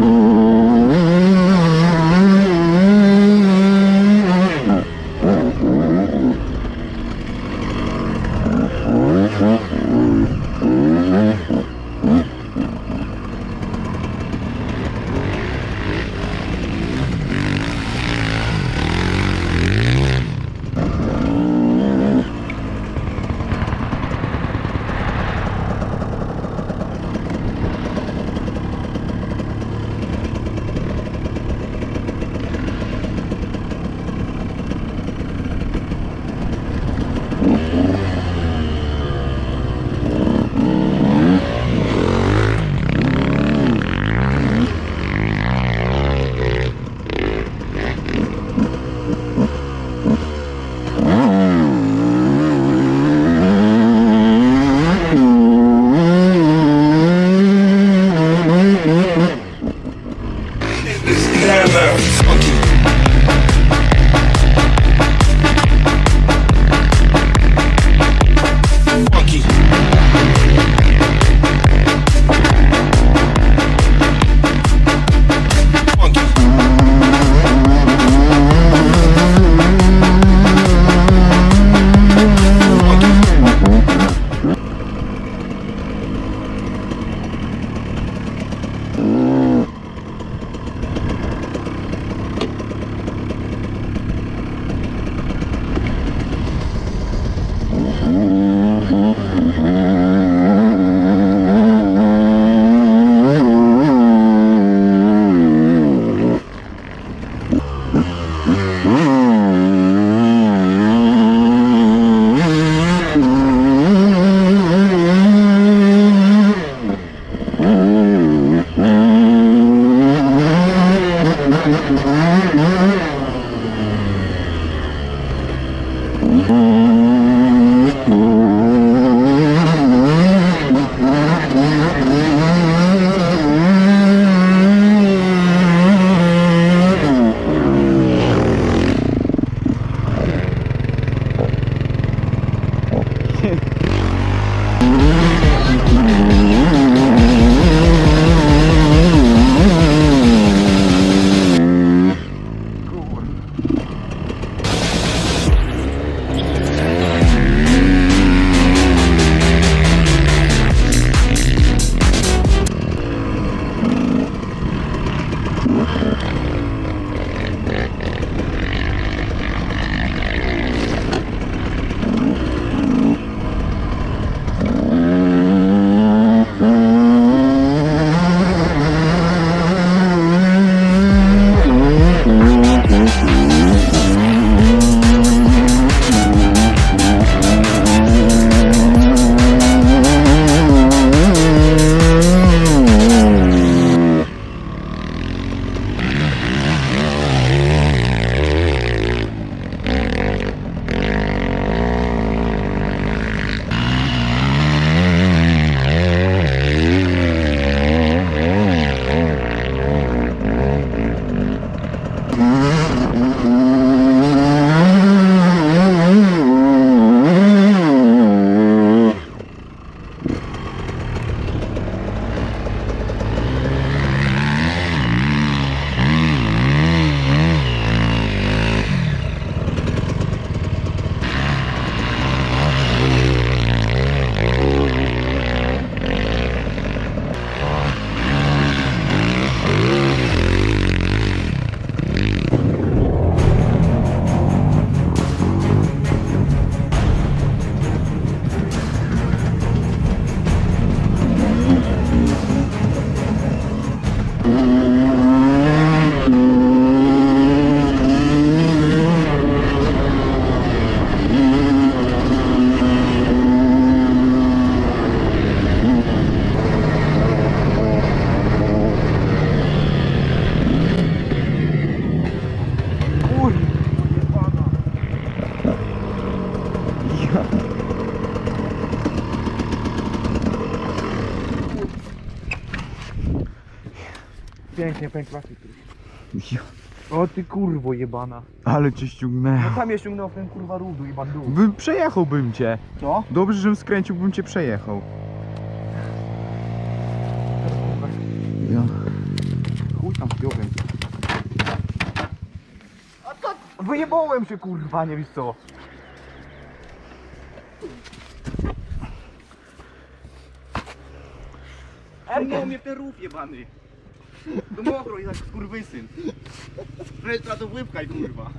Mm-hmm. Pięknie pękła. Ja, O ty kurwo jebana. ale cię No ściągnęło. tam je ściągnął w ten kurwa rudu i bandu. By, przejechałbym cię. Co? Dobrze, żebym skręcił, bym cię przejechał. Ja. Chuj tam wziąłem. A co? Wyjebałem się kurwa, nie wiesz co. Ernał mnie w ten rów jebany. To mokro i tak skurwysyn. Reszta to wypchaj kurwa.